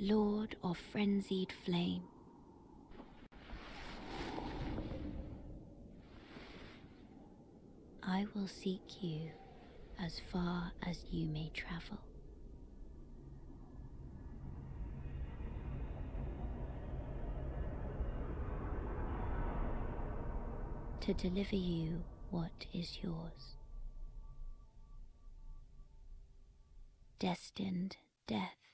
lord of frenzied flame. I will seek you as far as you may travel. To deliver you what is yours. Destined death